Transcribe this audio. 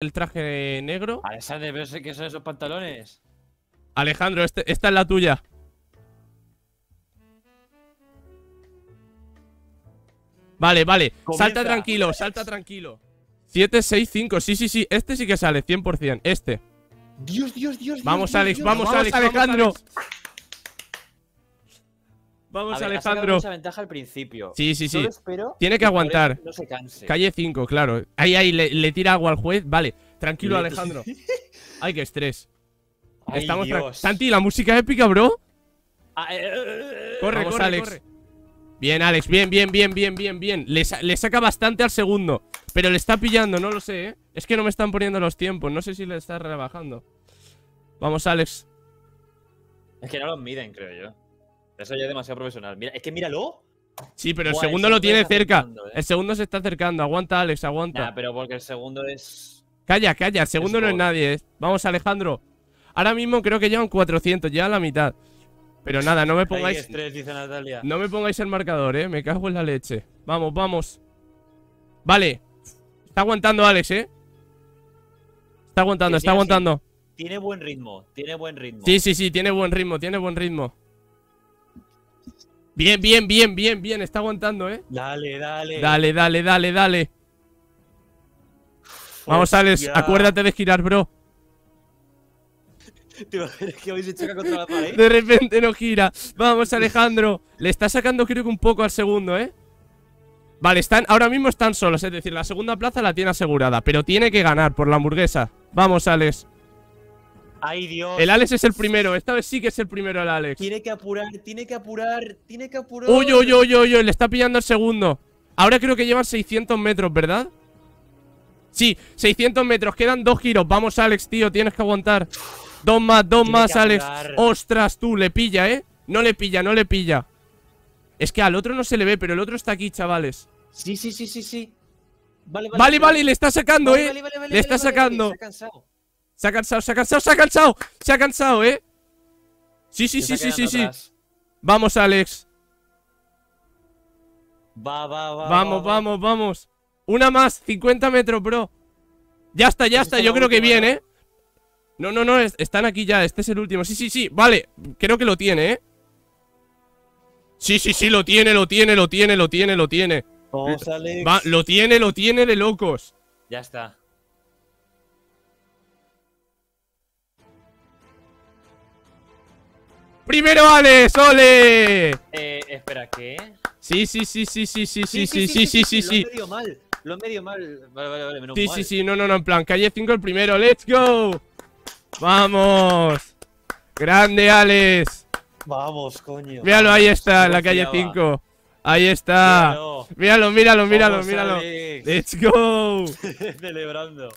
el traje negro. Alexander, pero sé que son esos pantalones. Alejandro, este- esta es la tuya. Vale, vale. Comienza. Salta tranquilo, salta tranquilo. 7, 6, 5. Sí, sí, sí. Este sí que sale, 100%. Este. Dios, Dios, Dios. Vamos, Dios, Alex, Dios, vamos, Dios. Alex, Alejandro. Vamos, A ver, ha sacado Alejandro. mucha ventaja al principio. Sí, sí, sí. Espero Tiene que aguantar. No se canse. Calle 5, claro. Ahí, ahí, le, le tira agua al juez. Vale, tranquilo, Le- Alejandro. Ay, qué estrés. Ay, Estamos Dios. Santi, la música épica, bro. Ah, eh, eh, eh, Corre, Vamos, corre, Alex. Bien, Alex, bien, bien, bien, bien, bien, bien. Le, sa- le saca bastante al segundo. Pero le está pillando, no lo sé, ¿eh? Es que no me están poniendo los tiempos. No sé si le está rebajando. Vamos, Alex. Es que no los miden, creo yo. Eso ya es demasiado profesional. Mira, es que míralo. Sí, pero el Buah, segundo lo tiene cerca. ¿eh? El segundo se está acercando. Aguanta, Alex, aguanta. Nah, pero porque el segundo es. Calla, calla. El segundo Es no es nadie, ¿eh? Vamos, Alejandro. Ahora mismo creo que llevan 400, ya la mitad. Pero nada, no me pongáis. estrés, dice Natalia. No me pongáis el marcador, eh. Me cago en la leche. Vamos, vamos. Vale. Está aguantando Alex, eh. Está aguantando, Sí, está sí, aguantando. Tiene buen ritmo, tiene buen ritmo. Sí, sí, sí, tiene buen ritmo, tiene buen ritmo. Bien, bien, bien, bien, bien. Está aguantando, eh. Dale, dale. Dale, dale, dale, dale. Vamos, Alex. Acuérdate de girar, bro. ¿Te imaginas que habéis hecho contra la pared? De repente no gira. Vamos, Alejandro. Le está sacando, creo que un poco al segundo, ¿eh? Vale, están, ahora mismo están solos. Es decir, la segunda plaza la tiene asegurada. Pero tiene que ganar por la hamburguesa. Vamos, Alex. Ay, Dios. El Alex es el primero. Esta vez sí que es el primero el Alex. Tiene que apurar, tiene que apurar, tiene que apurar. Uy, uy, uy, uy, uy. Le está pillando el segundo. Ahora creo que llevan 600 metros, ¿verdad? Sí, 600 metros. Quedan dos giros. Vamos, Alex, tío. Tienes que aguantar. Dos más, dos Tiene más, Alex. apurar. Ostras, tú, le pilla, ¿eh? No le pilla, no le pilla. Es que al otro no se le ve, pero el otro está aquí, chavales. Sí, sí, sí, sí, sí. Vale, Vale, vale, le está sacando, Vale, ¿eh? vale, vale, vale, le está vale, vale, sacando. Se ha cansado, se ha cansado, se ha cansado. Se ha cansado, ¿eh? Sí, sí, sí, sí, sí, sí. Vamos, Alex. Va, va, va. Vamos, va, va. vamos, vamos. Una más, 50 metros, bro. Ya está, ya está. es Yo creo que bien, ¿no? ¿eh? No, no, no, es- están aquí ya. Este es el último. Sí, sí, sí. Vale, creo que lo tiene, ¿eh? Sí, sí, sí, lo tiene, lo tiene, lo tiene, lo tiene, lo tiene. Vamos, Alex. Va, lo tiene, lo tiene de locos. Ya está. ¡Primero, Alex! ¡Ole! Eh, espera, ¿qué? Sí, sí, sí, sí, sí, sí, sí, sí, sí, sí, sí, Lo sí. he medio mal. Lo he medio mal. Vale, vale, vale. Menos Sí, mal. sí, sí, no, no, no, en plan, calle 5 el primero, let's go. Vamos. Grande, Alex. Vamos, coño. Míralo, ahí está, en la calle confiaba. 5. Ahí está. Míralo. Míralo, míralo, míralo. Let's go. Celebrando.